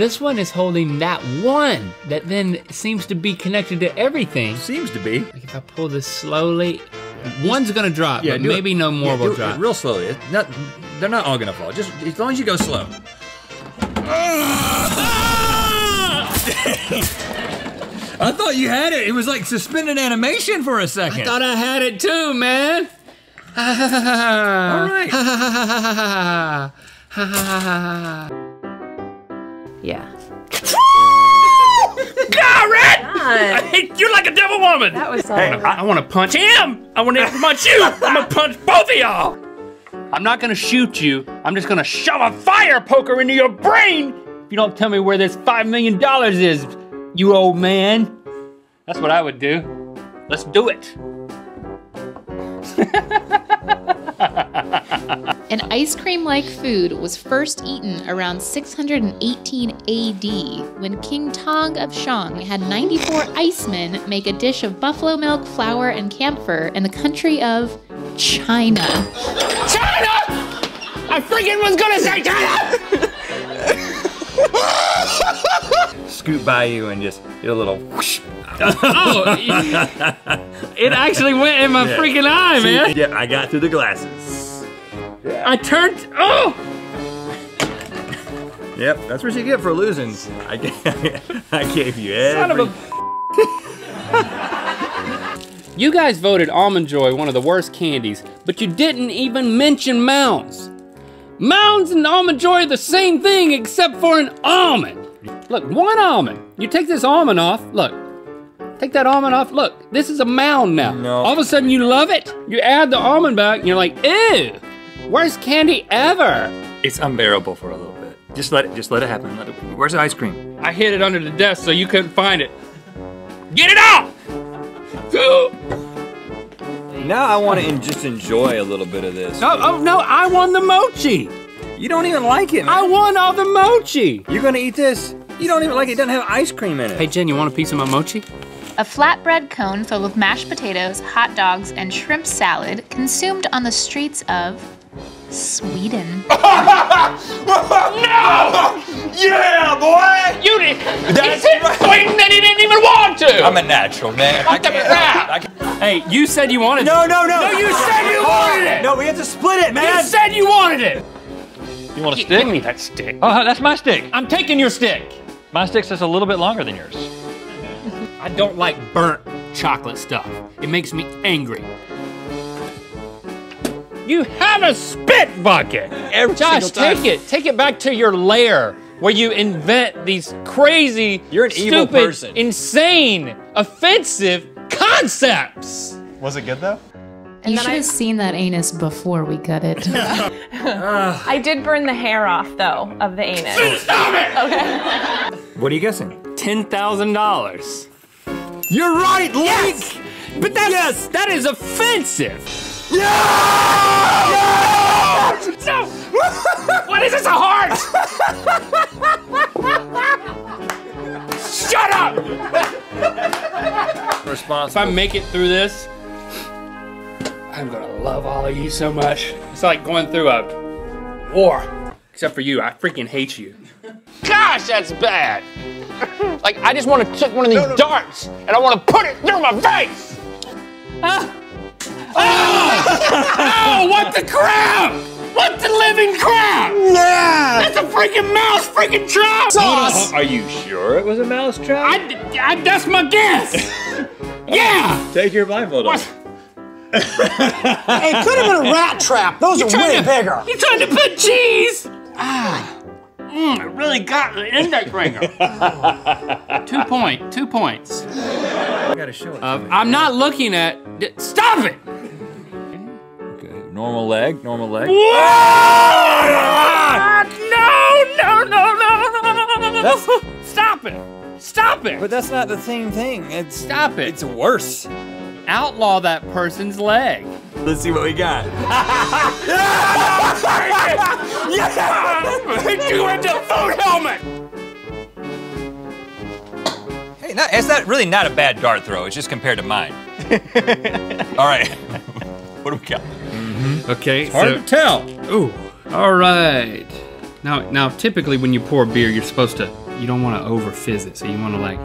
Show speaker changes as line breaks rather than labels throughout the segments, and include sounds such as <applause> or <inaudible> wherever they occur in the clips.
This one is holding that one that then seems to be connected to everything.
Seems to be.
Like if I pull this slowly, one's gonna drop,
Yeah,
but
do it-
maybe no more
yeah,
will
do it
drop.
Real slowly. It's not, they're not all gonna fall. Just as long as you go slow. <laughs> I thought you had it. It was like suspended animation for a second.
I thought I had it too, man. <laughs> All
right. <laughs>
Yeah. <laughs>
Garrett!
God,
I hate you like a devil woman.
that was so.
I, I want to punch him. I want to punch you. I'm gonna punch both of y'all. I'm not gonna shoot you. I'm just gonna shove a fire poker into your brain if you don't tell me where this five million dollars is, you old man. That's what I would do. Let's do it. <laughs>
An ice cream like food was first eaten around 618 AD when King Tong of Shang had 94 icemen make a dish of buffalo milk, flour, and camphor in the country of China.
China! I freaking was gonna say China!
Scoot by you and just get a little whoosh.
Oh, it actually went in my
Yeah.
freaking eye, man.
Yeah, I got through the glasses.
I turned. Oh!
Yep, that's what you get for losing. I gave, <laughs> I gave you every.
Son of a. You guys voted Almond Joy one of the worst candies, but you didn't even mention Mounds. Mounds and Almond Joy are the same thing except for an almond. Look, one almond. You take this almond off, look. Take that almond off, look. This is a mound now.
No.
All of a sudden you love it. You add the almond back and you're like, ew, worst candy ever.
It's unbearable for a little bit. Just let it. Just let it happen. Let it, where's the ice cream?
I hid it under the desk so you couldn't find it. Get it off!
Now I want to just enjoy a little bit of this.
No, oh no, I won the mochi.
You don't even like it, man.
I won all the mochi.
You're gonna eat this? You don't even like it. It doesn't have ice cream in it.
Hey Jen, you want a piece of my mochi?
A flatbread cone filled with mashed potatoes, hot dogs, and shrimp salad consumed on the streets of Sweden. <laughs> No!
Yeah, boy!
You did.
That's
he said
right.
swing that he didn't even want to.
I'm a natural, man. I
the
can't-
crap.
I can't-
hey, you said you wanted
No,
it.
no, no.
No, No, you said you wanted it.
No, we have to split it, man.
You said you wanted it.
You want a
Give me that stick.
Oh, that's my stick.
I'm taking your stick.
My stick's just a little bit longer than yours.
I don't like burnt chocolate stuff. It makes me angry. You have a spit bucket.
Every
Josh,
single time.
take it. Take it back to your lair where you invent these crazy,
You're an evil
stupid,
person.
insane, offensive concepts.
Was it good though?
You
then
should
I-
have seen that anus before we cut it. <laughs> <laughs>
I did burn the hair off though of the anus.
Stop it!
What are you guessing?
Ten thousand dollars.
You're right, Link.
But that's that is offensive. No! what is this? A heart? Shut up! If
Responsible.
I make it through this, I'm gonna love all of you so much. It's like going through a war. Except for you, I freaking hate you. Gosh, that's bad. Like I just want to take one of these darts and I want to put it through my face. Ah. Oh! oh, what the crap! What the living crap!
Yeah.
That's a freaking mouse freaking trap!
Sauce.
Are you sure it was a mouse trap?
I, I, that's my guess! <laughs> yeah!
Take your blindfold off.
Hey, it could have been a rat trap. Those are way bigger.
You're trying to put cheese? Ah. Mm, it really got the index finger. <laughs> two point, two points.
I gotta show it.
Uh, I'm not looking at. Stop it!
Okay, normal leg, normal leg.
Ah, no, no, no, no!
That's-
Stop it! Stop it!
But that's not the same thing. It's
Stop it!
it's worse.
Outlaw that person's leg.
Let's see what we got. <laughs>
you went to food helmet.
Hey, not, it's not really not a bad dart throw. It's just compared to mine. <laughs> All right. <laughs> what do we got? Mm-hmm.
Okay,
Hard to tell.
Ooh. All right. Now, now, typically when you pour beer, you're supposed to you don't want to over fizz it, so you want to like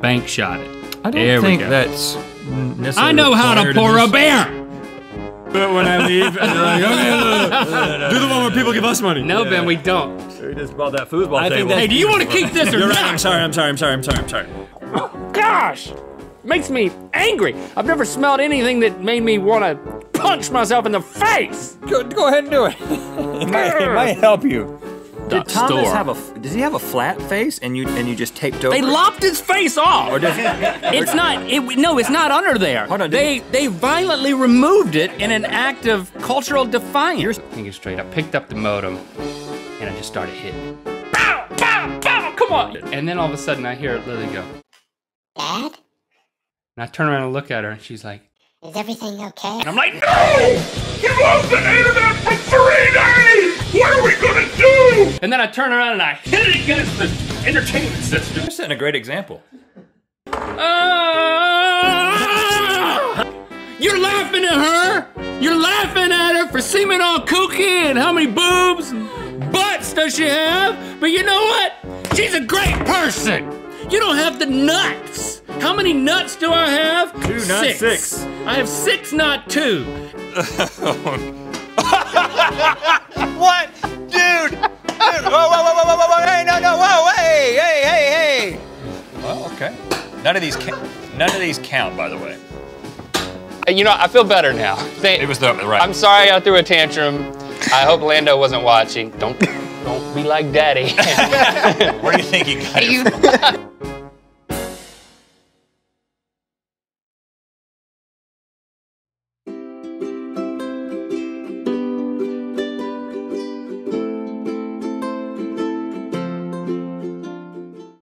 bank shot it.
I don't
There
think that's necessarily
I know how to pour a
this.
beer.
But when I leave, and they're like, okay, do the one where people give us money.
No, Ben, we don't.
We just bought that foosball
I
table.
that's
Hey, do you want to keep this or
You're
not?
right. I'm sorry. I'm sorry. I'm sorry. I'm sorry. I'm sorry.
Oh, gosh, makes me angry. I've never smelled anything that made me want to punch myself in the face.
Go, go ahead and do it. <laughs> it, might, it might help you.
The
Did Thomas
store.
have a? f- Does he have a flat face and you and you just taped over?
They lopped his face off.
Or does <laughs>
It's not. It, no, it's not under there.
Hold on,
they they violently removed it in an act of cultural defiance. Thinking straight, I picked up the modem and I just started hitting. it. Bow, bow, bow. Come on. And then all of a sudden, I hear Lily go.
Dad,
And I turn around and look at her, and she's like,
is everything okay?
and I'm like, no!
We lost the internet
And then I turn around and I hit it against the entertainment system.
You're setting a great example.
Ah! You're laughing at her. You're laughing at her for seeming all kooky and how many boobs and butts does she have? But you know what? She's a great person. You don't have the nuts. How many nuts do I have?
Two, not six.
I have six, not two. <laughs>
What, dude? Dude! Whoa, whoa, whoa, whoa, whoa, whoa! Hey, no, no, whoa! Hey, hey, hey, hey! Well, okay. None of these, none of these count, by the way.
You know, I feel better now.
It was the right.
I'm sorry I threw a tantrum. I hope Lando wasn't watching. Don't don't be like Daddy. <laughs>
Where do you think you got it from? <laughs>